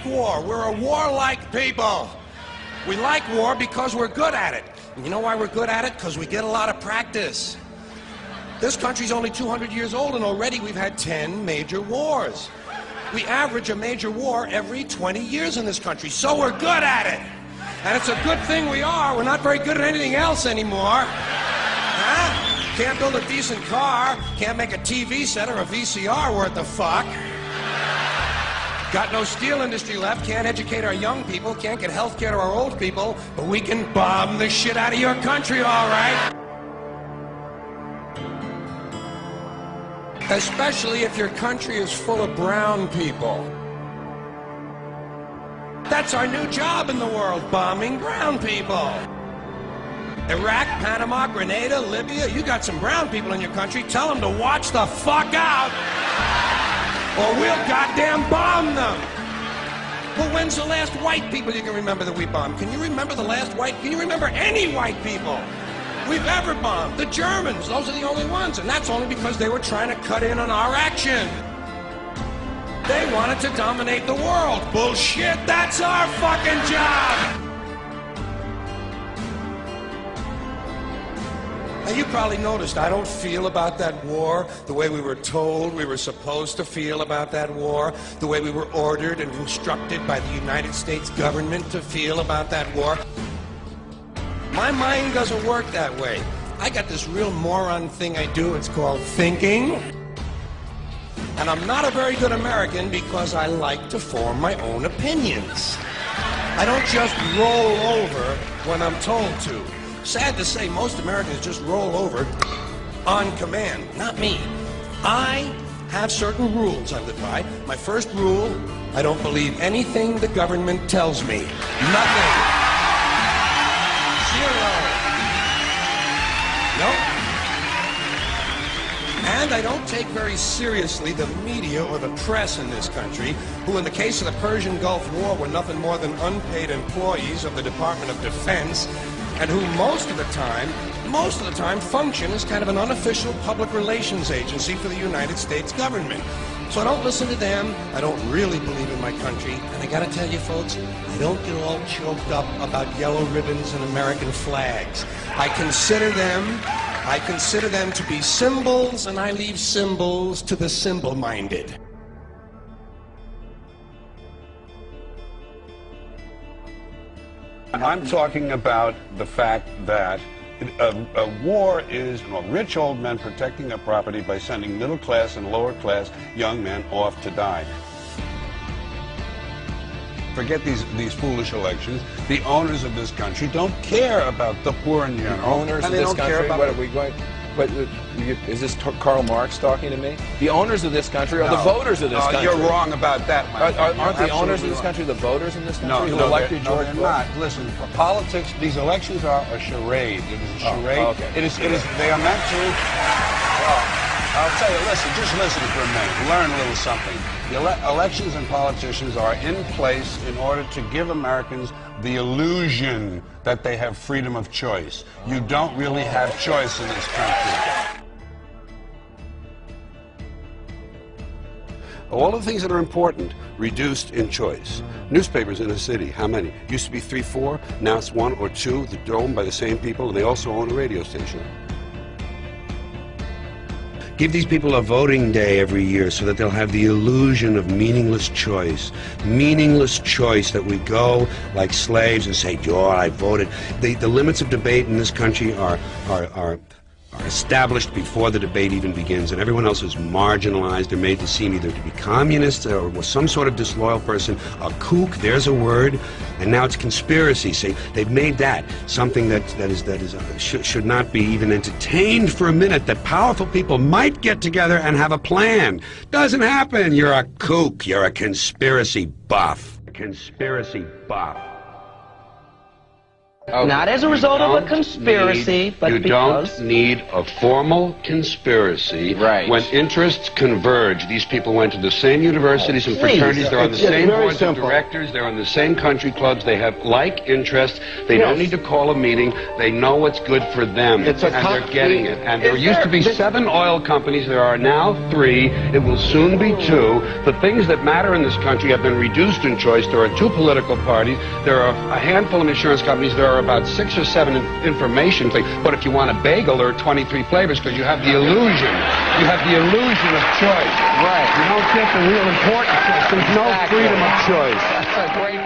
like war. We're a warlike people. We like war because we're good at it. And you know why we're good at it? Because we get a lot of practice. This country's only 200 years old, and already we've had 10 major wars. We average a major war every 20 years in this country, so we're good at it. And it's a good thing we are. We're not very good at anything else anymore. Huh? Can't build a decent car, can't make a TV set or a VCR worth the fuck. Got no steel industry left, can't educate our young people, can't get health care to our old people, but we can bomb the shit out of your country, all right? Especially if your country is full of brown people. That's our new job in the world, bombing brown people. Iraq, Panama, Grenada, Libya, you got some brown people in your country, tell them to watch the fuck out, or we'll goddamn bomb them. Well, when's the last white people you can remember that we bombed? Can you remember the last white? Can you remember any white people we've ever bombed? The Germans, those are the only ones, and that's only because they were trying to cut in on our action. They wanted to dominate the world. Bullshit, that's our fucking job. Now, you probably noticed I don't feel about that war the way we were told we were supposed to feel about that war, the way we were ordered and instructed by the United States government to feel about that war. My mind doesn't work that way. I got this real moron thing I do. It's called thinking. And I'm not a very good American because I like to form my own opinions. I don't just roll over when I'm told to. Sad to say, most Americans just roll over on command. Not me. I have certain rules I live by. My first rule I don't believe anything the government tells me. Nothing. Zero. Nope. And I don't take very seriously the media or the press in this country, who, in the case of the Persian Gulf War, were nothing more than unpaid employees of the Department of Defense, and who most of the time, most of the time, function as kind of an unofficial public relations agency for the United States government. So I don't listen to them. I don't really believe in my country. And I gotta tell you folks, I don't get all choked up about yellow ribbons and American flags. I consider them I consider them to be symbols, and I leave symbols to the symbol I'm talking about the fact that a, a, war is you know, rich old men protecting their property by sending middle class and lower class young men off to die. Forget these, these foolish elections. The owners of this country don't care about the poor in general. The owners and of this don't country. care about what are we going? But uh, is this t- Karl Marx talking to me? The owners of this country are the voters of this No, country. You're wrong about that, are, You're the owners of this country the voters in this country No, who no, elected George no, they're not. Listen, for politics, these elections are a charade. It is a Oh, charade. okay. It is. It is. They are meant to. I'll tell you. Listen, just listen for a minute. Learn a little something. Ele- elections and politicians are in place in order to give Americans the illusion that they have freedom of choice. You don't really have choice in this country. All the things that are important reduced in choice. Newspapers in a city, how many? Used to be three, four. Now it's one or two. They're by the same people, and they also own a radio station. Give these people a voting day every year so that they'll have the illusion of meaningless choice. Meaningless choice that we go like slaves and say, oh, I voted. The, the limits of debate in this country are, are, are, are established before the debate even begins, and everyone else is marginalized. They're made to seem either to be communists or some sort of disloyal person. A kook, there's a word, and now it's conspiracy. See, they've made that something that, that is that is uh, should, should not be even entertained for a minute. That powerful people might get together and have a plan. Doesn't happen. You're a kook. You're a conspiracy buff. Conspiracy buff. Okay. Not as a result of a conspiracy, need- but you because. don't need a formal conspiracy. Right. When interests converge, these people went to the same universities and Please. fraternities. They're on the It's- it's same boards simple. of directors. They're on the same country clubs. They have like interests. They don't need to call a meeting. They know what's good for them, It's a and they're getting it. And there Is used there- to be this- seven oil companies. There are now three. It will soon be two. The things that matter in this country have been reduced in choice. There are two political parties. There are a handful of insurance companies. There are about six or seven information things. But if you want a bagel, there are 23 flavors because you have the illusion. You have the illusion of choice. Right. You don't get the real important choice. There's no Exactly. freedom of choice. That's a great